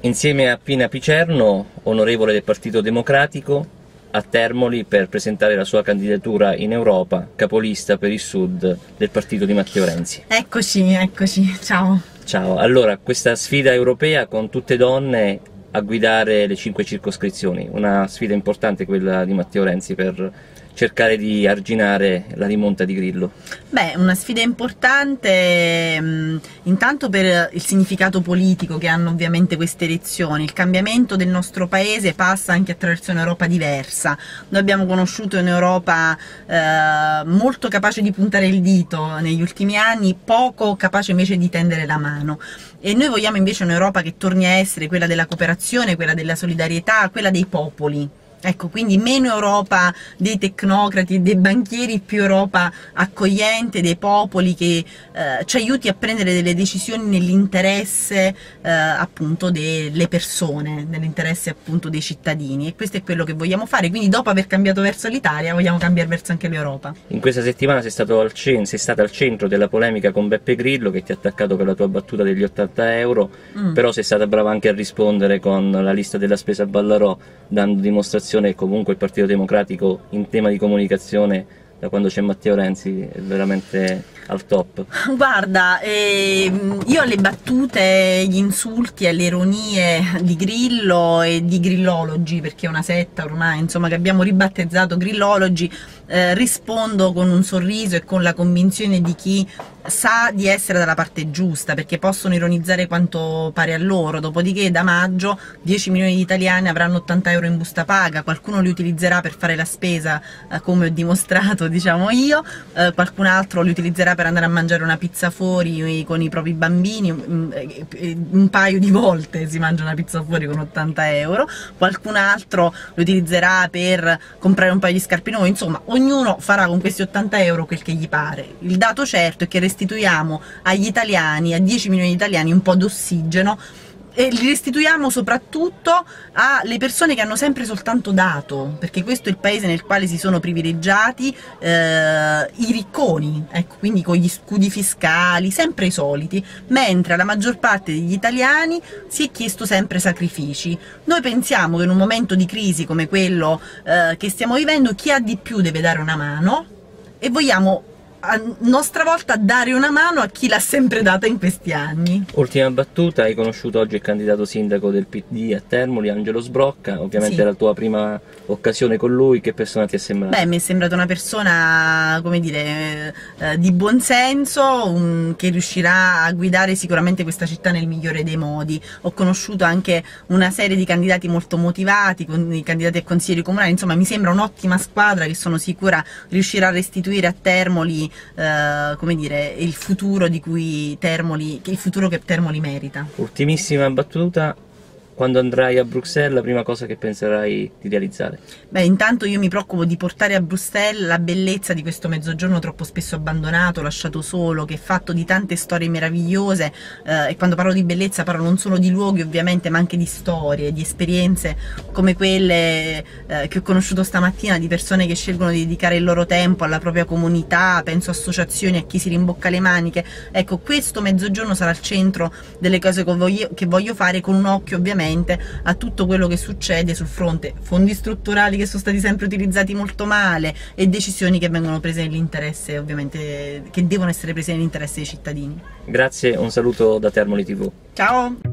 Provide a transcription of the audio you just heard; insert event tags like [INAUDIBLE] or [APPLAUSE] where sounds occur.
Insieme a Pina Picerno, onorevole del Partito Democratico, a Termoli per presentare la sua candidatura in Europa, capolista per il Sud del partito di Matteo Renzi. Eccoci, eccoci, ciao. Ciao, allora questa sfida europea con tutte donne a guidare le cinque circoscrizioni, una sfida importante quella di Matteo Renzi per cercare di arginare la rimonta di Grillo? Beh, una sfida importante mm, intanto per il significato politico che hanno ovviamente queste elezioni. Il cambiamento del nostro paese passa anche attraverso un'Europa diversa. Noi abbiamo conosciuto un'Europa eh, molto capace di puntare il dito negli ultimi anni, poco capace invece di tendere la mano. E noi vogliamo invece un'Europa che torni a essere quella della cooperazione, quella della solidarietà, quella dei popoli. Ecco, quindi meno Europa dei tecnocrati e dei banchieri, più Europa accogliente dei popoli che eh, ci aiuti a prendere delle decisioni nell'interesse eh, appunto delle persone, nell'interesse appunto dei cittadini e questo è quello che vogliamo fare, quindi dopo aver cambiato verso l'Italia vogliamo cambiare verso anche l'Europa. In questa settimana sei, stato al sei stata al centro della polemica con Beppe Grillo che ti ha attaccato per la tua battuta degli 80 euro, mm. però sei stata brava anche a rispondere con la lista della spesa Ballarò dando dimostrazioni comunicazione comunque il Partito Democratico in tema di comunicazione da quando c'è Matteo Renzi è veramente al top. [LAUGHS] Guarda, eh, io alle battute, gli insulti, alle ironie di Grillo e di Grillologi, perché è una setta ormai, insomma, che abbiamo ribattezzato Grillologi, eh, rispondo con un sorriso e con la convinzione di chi sa di essere dalla parte giusta perché possono ironizzare quanto pare a loro dopodiché da maggio 10 milioni di italiani avranno 80 euro in busta paga qualcuno li utilizzerà per fare la spesa eh, come ho dimostrato diciamo io eh, qualcun altro li utilizzerà per andare a mangiare una pizza fuori con i propri bambini mm, eh, un paio di volte si mangia una pizza fuori con 80 euro qualcun altro li utilizzerà per comprare un paio di scarpe nuove insomma ognuno farà con questi 80 euro quel che gli pare. Il dato certo è che restituiamo agli italiani, a 10 milioni di italiani, un po' d'ossigeno e li restituiamo soprattutto alle persone che hanno sempre soltanto dato, perché questo è il paese nel quale si sono privilegiati eh, i ricconi, ecco, quindi con gli scudi fiscali, sempre i soliti, mentre alla maggior parte degli italiani si è chiesto sempre sacrifici. Noi pensiamo che in un momento di crisi come quello eh, che stiamo vivendo chi ha di più deve dare una mano e vogliamo a nostra volta dare una mano a chi l'ha sempre data in questi anni. Ultima battuta, hai conosciuto oggi il candidato sindaco del PD a Termoli, Angelo Sbrocca, ovviamente sì. è la tua prima occasione con lui, che persona ti è sembrata? Beh, mi è sembrata una persona, come dire, eh, di buon senso, um, che riuscirà a guidare sicuramente questa città nel migliore dei modi. Ho conosciuto anche una serie di candidati molto motivati, candidati a consiglieri comunali, insomma mi sembra un'ottima squadra che sono sicura riuscirà a restituire a Termoli eh, come dire, il futuro di cui Termoli, il futuro che Termoli merita. Ultimissima battuta, quando andrai a Bruxelles la prima cosa che penserai di realizzare? Beh, intanto io mi preoccupo di portare a Bruxelles la bellezza di questo mezzogiorno troppo spesso abbandonato, lasciato solo, che è fatto di tante storie meravigliose eh, e quando parlo di bellezza parlo non solo di luoghi ovviamente ma anche di storie, di esperienze come quelle eh, che ho conosciuto stamattina di persone che scelgono di dedicare il loro tempo alla propria comunità, penso associazioni, a chi si rimbocca le maniche. Ecco, questo mezzogiorno sarà al centro delle cose che voglio, che voglio fare con un occhio ovviamente ovviamente a tutto quello che succede sul fronte fondi strutturali che sono stati sempre utilizzati molto male e decisioni che vengono prese nell'interesse ovviamente che devono essere prese nell'interesse dei cittadini. Grazie, un saluto da Termoli TV. Ciao!